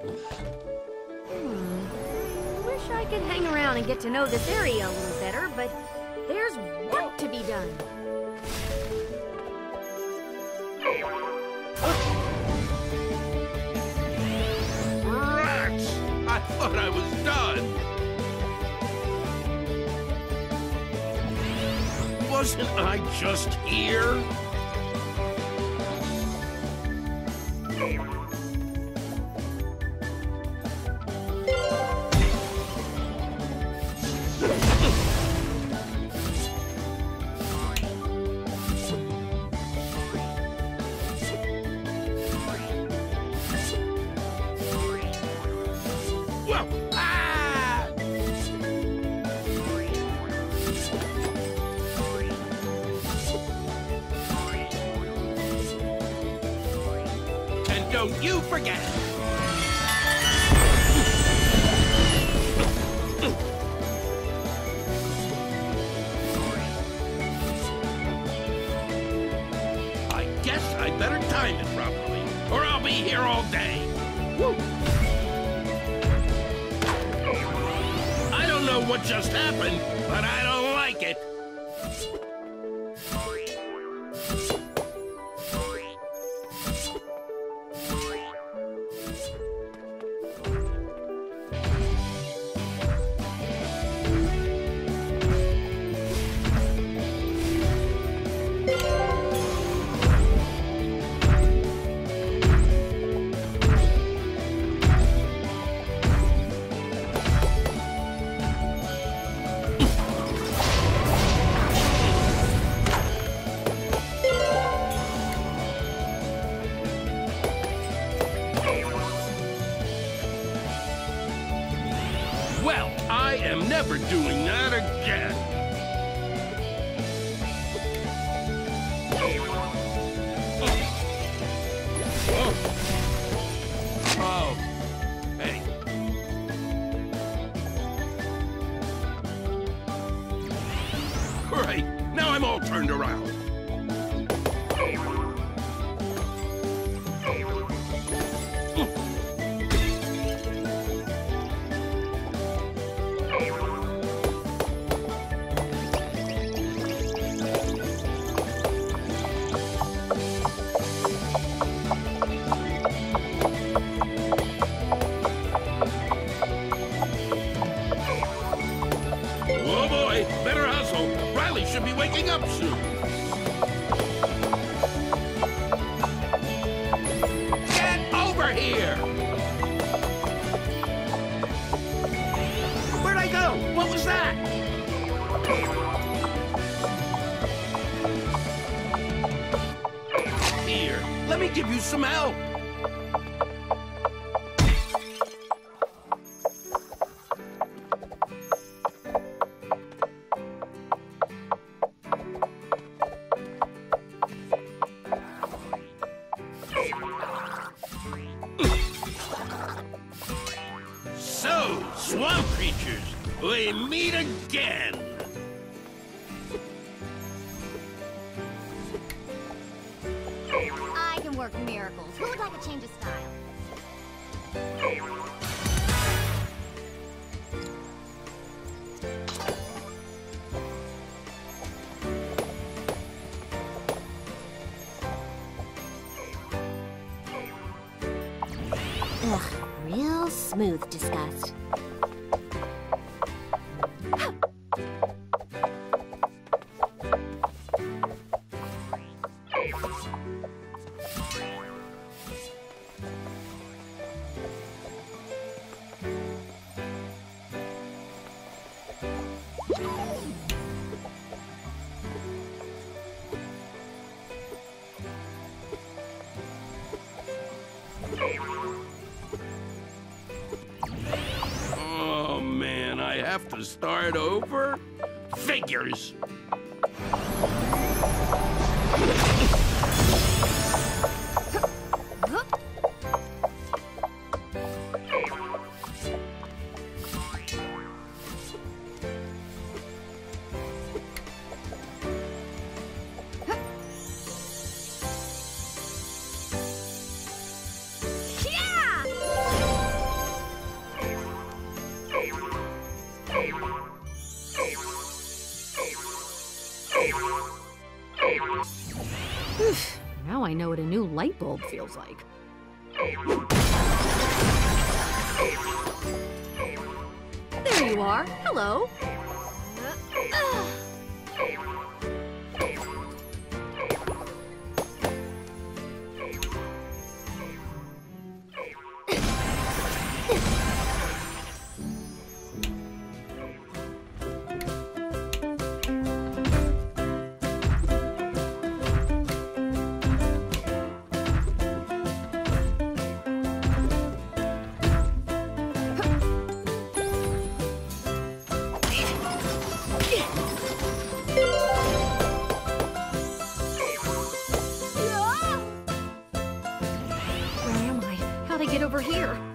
Hmm. Wish I could hang around and get to know this area a little better, but there's work to be done. Rats! I thought I was done. Wasn't I just here? Here all day. Woo. I don't know what just happened, but I don't some help. Smooth disgust. To start over? Figures. I know what a new light bulb feels like. There you are. Hello. Get over here?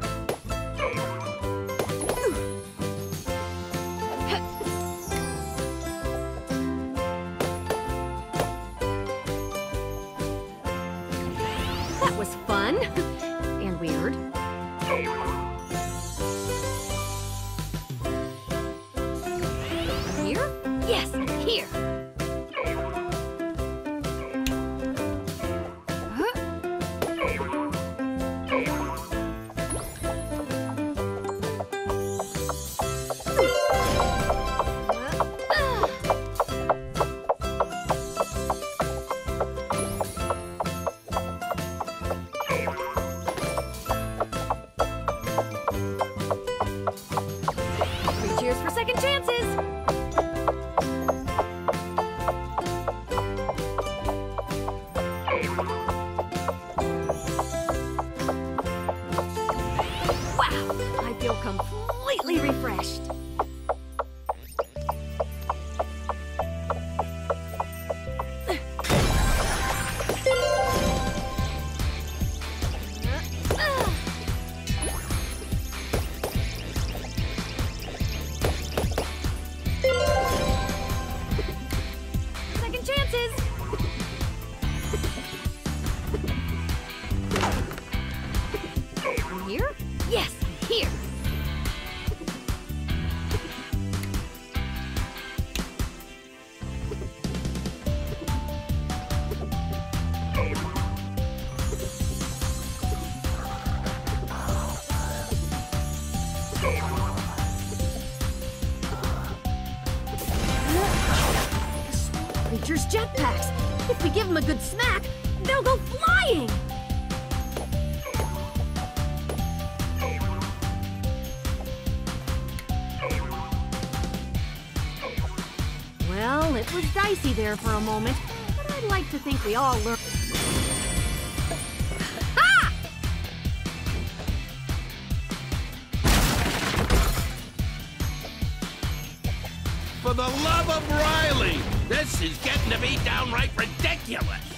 Completely refreshed. Second chances! Here? Yes, here! It was dicey there for a moment, but I'd like to think we all learned. For the love of Riley! This is getting to be downright ridiculous!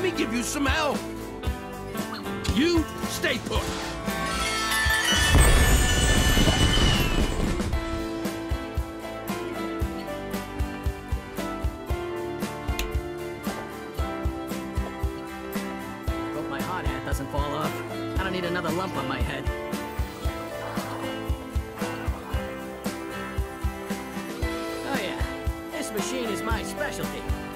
Let me give you some help. You stay put. Hope my hot hat doesn't fall off. I don't need another lump on my head. Oh yeah, this machine is my specialty.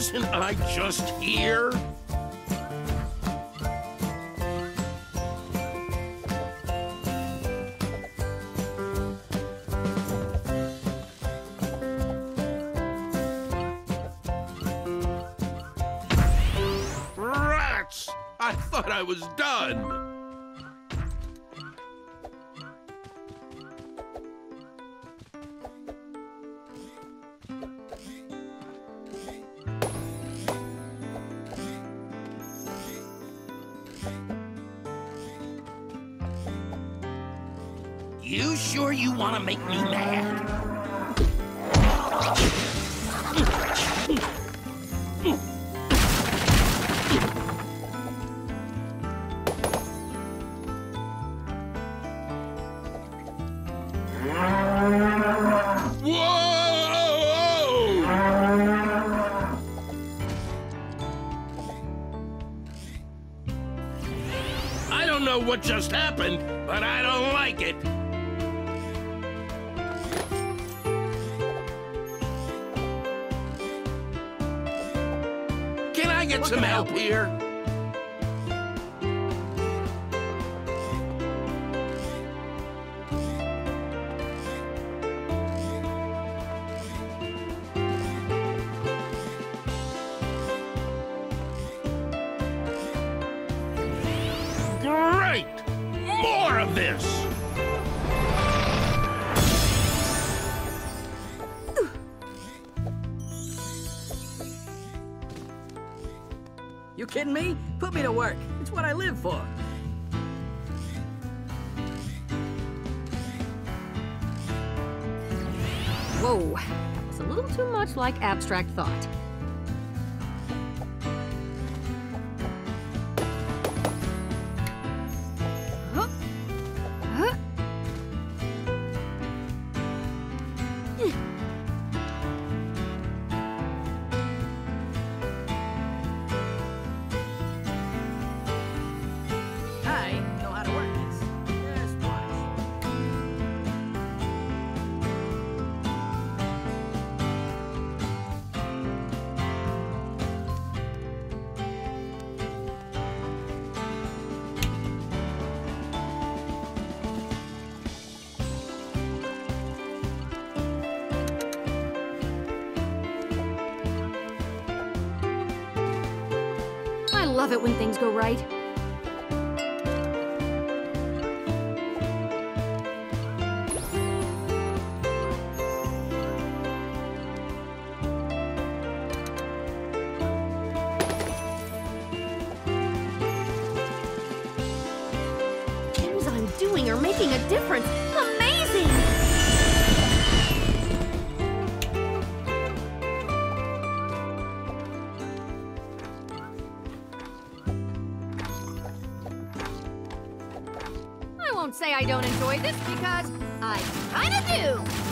Wasn't I just here? I thought I was done. You sure you want to make me mad? Whoa! I don't know what just happened, but I don't like it. Get some help help here? Great! More of this! Put me to work. It's what I live for. Whoa, that was a little too much like abstract thought. Love it when things go right. Things I'm doing are making a difference. Enjoy this because I kinda do.